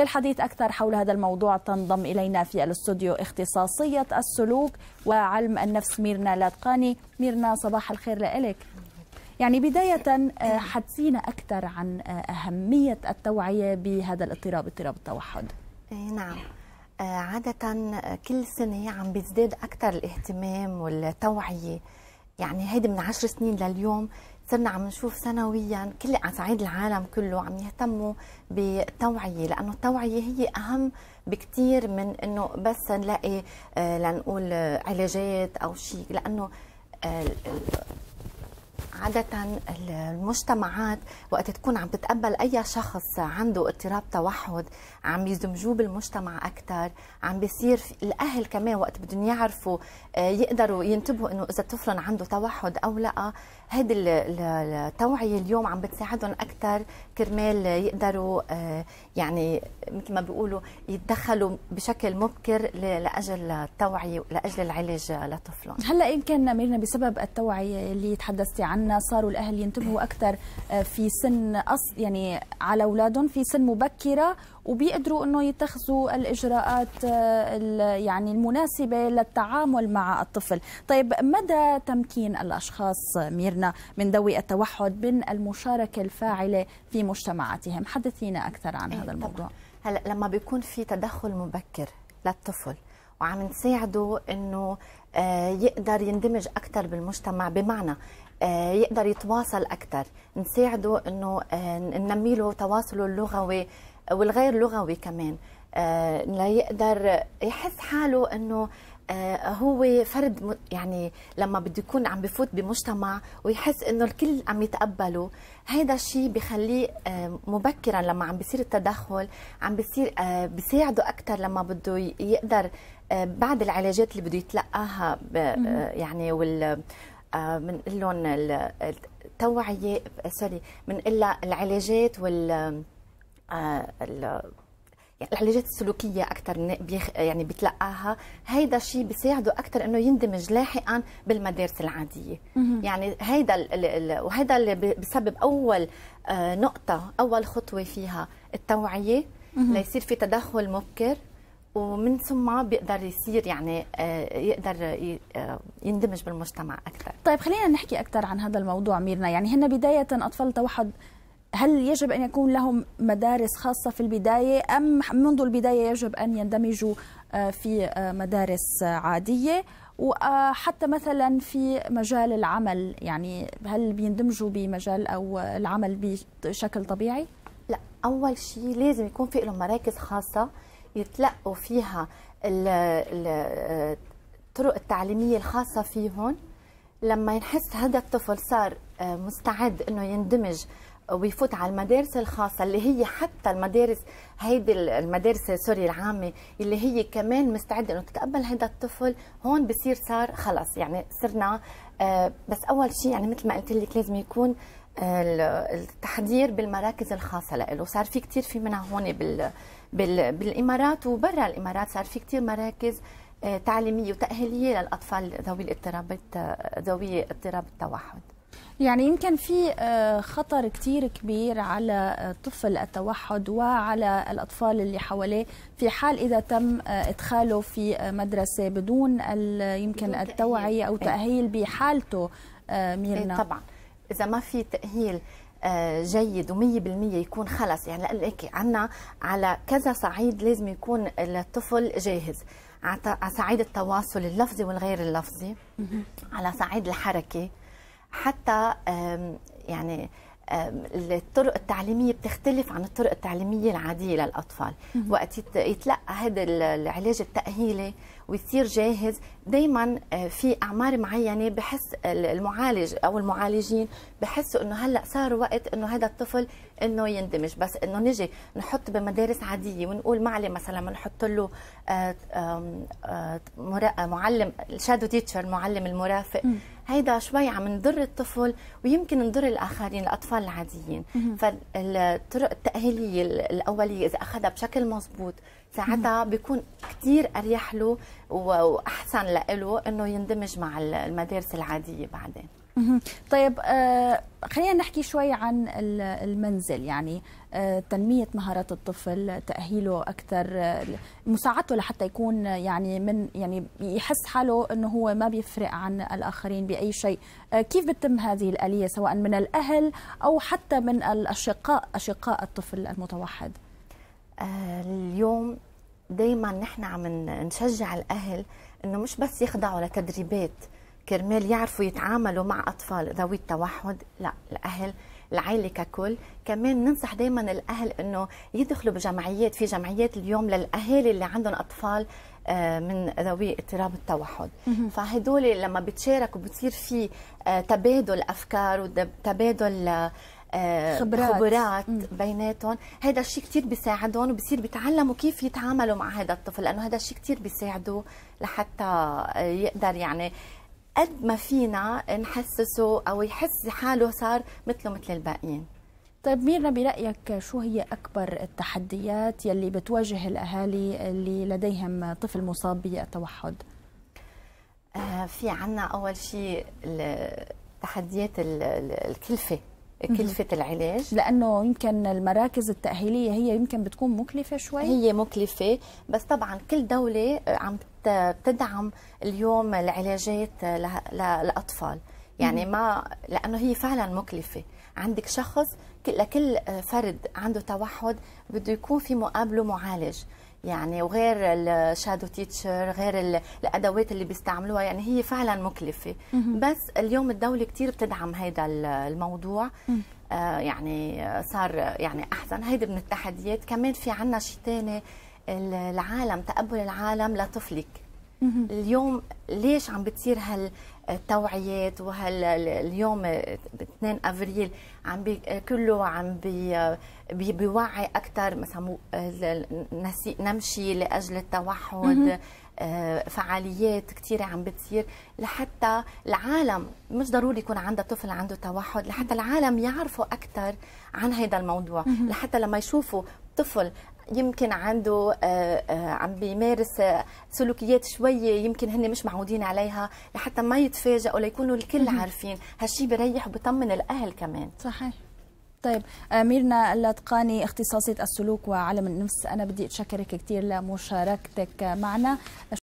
للحديث أكثر حول هذا الموضوع. تنضم إلينا في الاستوديو اختصاصية السلوك وعلم النفس ميرنا لاتقاني. ميرنا صباح الخير لك يعني بداية حدثينا أكثر عن أهمية التوعية بهذا الاضطراب اضطراب التوحد. نعم. عادة كل سنة عم بيزداد أكثر الاهتمام والتوعية. يعني هيدي من عشر سنين لليوم صرنا عم نشوف سنويا كل على صعيد العالم كله عم يهتموا بالتوعية لأنه التوعية هي أهم بكثير من إنه بس نلاقي لنقول علاجات أو شيء لأنه عادة المجتمعات وقت تكون عم تتقبل أي شخص عنده اضطراب توحد عم يزمجوه بالمجتمع أكثر عم بيصير الأهل كمان وقت بدهم يعرفوا يقدروا ينتبهوا إنه إذا طفلهم عنده توحد أو لأ. هيدي التوعية اليوم عم بتساعدهم أكثر كرمال يقدروا يعني مثل ما بيقولوا يتدخلوا بشكل مبكر لأجل التوعية لأجل العلاج لطفلهم هلأ يمكن ميرنا بسبب التوعية اللي تحدثتي عنها صاروا الأهل ينتبهوا أكثر في سن أص يعني على أولادهم في سن مبكرة وبيقدروا إنه يتخذوا الإجراءات يعني المناسبة للتعامل مع الطفل. طيب مدى تمكين الأشخاص ميرنا من ذوي التوحد من المشاركة الفاعلة في مجتمعاتهم؟ حدثينا أكثر عن هذا الموضوع. هلأ لما بيكون في تدخل مبكر للطفل وعم نساعده إنه يقدر يندمج أكثر بالمجتمع بمعنى يقدر يتواصل أكثر نساعده إنه ننمي له تواصله اللغوي والغير لغوي كمان. آه ليقدر يحس حاله إنه آه هو فرد يعني لما بده يكون عم بفوت بمجتمع ويحس إنه الكل عم يتقبله هذا الشيء بخليه آه مبكرا لما عم بيصير التدخل عم بيصير بيساعده أكثر لما بده يقدر بعد العلاجات اللي بده يتلقاها يعني وال بنقول لهم التوعيه سوري بنقول العلاجات وال يعني العلاجات السلوكية أكثر يعني بتلقاها هيدا الشيء بيساعده أكثر إنه يندمج لاحقا بالمدارس العادية. يعني هيدا وهيدا اللي بسبب أول نقطة أول خطوة فيها التوعية. ليصير في تدخل مبكر. ومن ثم بيقدر يصير يعني يقدر يندمج بالمجتمع أكثر. طيب خلينا نحكي أكثر عن هذا الموضوع ميرنا. يعني هن بداية أطفال التوحد هل يجب أن يكون لهم مدارس خاصة في البداية أم منذ البداية يجب أن يندمجوا في مدارس عادية؟ وحتى مثلا في مجال العمل يعني هل بيندمجوا بمجال أو العمل بشكل طبيعي؟ لا أول شيء لازم يكون في لهم مراكز خاصة يتلقوا فيها الطرق التعليمية الخاصة فيهم. لما ينحس هذا الطفل صار مستعد إنه يندمج ويفوت على المدارس الخاصة اللي هي حتى المدارس هيدي المدارس سوري العامة اللي هي كمان مستعدة إنه تتقبل هذا الطفل. هون بصير صار خلص يعني صرنا بس أول شيء يعني مثل ما قلت لك لازم يكون التحضير بالمراكز الخاصة له صار في كثير في منها هون بال بالإمارات وبرا الإمارات صار في كثير مراكز تعليمية وتأهيلية للأطفال ذوي الاضطرابات ذوي اضطراب التوحد. يعني يمكن في خطر كتير كبير على طفل التوحد وعلى الأطفال اللي حواليه في حال إذا تم إدخاله في مدرسة بدون يمكن التوعية أو تأهيل بحالته ميرنا طبعا. إذا ما في تأهيل جيد و100% يكون خلص. يعني لك عنا على كذا صعيد لازم يكون الطفل جاهز. على صعيد التواصل اللفظي والغير اللفظي على صعيد الحركة. حتى يعني الطرق التعليمية بتختلف عن الطرق التعليمية العادية للأطفال. وقت يتلقى هذا العلاج التأهيلي ويصير جاهز دايما في أعمار معينة بحس المعالج أو المعالجين بحسوا إنه هلأ صار وقت إنه هذا الطفل إنه يندمج. بس إنه نجي نحط بمدارس عادية ونقول معلم مثلا بنحط له معلم شادو تيتشر معلم المرافق. هيدا شوي عم نضر الطفل ويمكن نضر الآخرين الأطفال العاديين. فالطرق التأهيلية الأولية إذا أخذها بشكل مضبوط ساعتها بيكون كثير أريح له وأحسن له إنه يندمج مع المدارس العادية بعدين. طيب آه خلينا نحكي شوي عن المنزل. يعني آه تنمية مهارات الطفل تأهيله أكثر آه مساعدته لحتى يكون يعني من يعني يحس حاله أنه هو ما بيفرق عن الآخرين بأي شيء. كيف بتتم هذه الآلية سواء من الأهل أو حتى من الأشقاء أشقاء الطفل المتوحد؟ اليوم دائما نحن عم نشجع الأهل أنه مش بس يخضعوا لتدريبات كرمال يعرفوا يتعاملوا مع أطفال ذوي التوحد لا الأهل العائله ككل. كمان ننصح دائما الأهل إنه يدخلوا بجمعيات في جمعيات اليوم للأهالي اللي عندهم أطفال آه، من ذوي اضطراب التوحد. فهدول لما بتشاركوا بتصير في آه، تبادل أفكار وتبادل آه، خبرات, خبرات بيناتهم هذا الشيء كثير بيساعدهم وبصير بيتعلموا كيف يتعاملوا مع هذا الطفل لأنه هذا الشيء كثير بيساعده لحتى يقدر يعني قد ما فينا نحسسه أو يحس حاله صار مثله مثل الباقيين. طيب ميرنا برأيك شو هي أكبر التحديات يلي بتواجه الأهالي اللي لديهم طفل مصاب بالتوحد؟ آه في عنا أول شيء تحديات الكلفة كلفة العلاج. لأنه يمكن المراكز التأهيلية هي يمكن بتكون مكلفة شوي. هي مكلفة بس طبعا كل دولة عم بتدعم اليوم العلاجات للأطفال. يعني ما لأنه هي فعلا مكلفة. عندك شخص لكل فرد عنده توحد بده يكون في مقابله معالج. يعني وغير الشادو تيتشر غير الأدوات اللي بيستعملوها يعني هي فعلا مكلفة. بس اليوم الدولة كثير بتدعم هذا الموضوع. آه يعني صار يعني أحسن. هيدي من التحديات. كمان في عنا شيء ثاني العالم تقبل العالم لطفلك. اليوم ليش عم بتصير هالتوعيات وهال اليوم 2 أفريل عم بي كله عم بي بيوعي أكثر مثلا نمشي لأجل التوحد. آه، فعاليات كثيره عم بتصير لحتى العالم مش ضروري يكون عندها طفل عنده توحد لحتى العالم يعرفوا أكثر عن هذا الموضوع. لحتى لما يشوفوا طفل يمكن عنده آه، آه، عم بيمارس سلوكيات شوية يمكن هن مش معودين عليها لحتى ما يتفاجئوا ليكونوا الكل عارفين. هالشيء بريح وبطمن الأهل كمان. صحيح. طيب ميرنا اللاتقاني اختصاصية السلوك وعلم النفس أنا بدي أتشكرك كثير لمشاركتك معنا.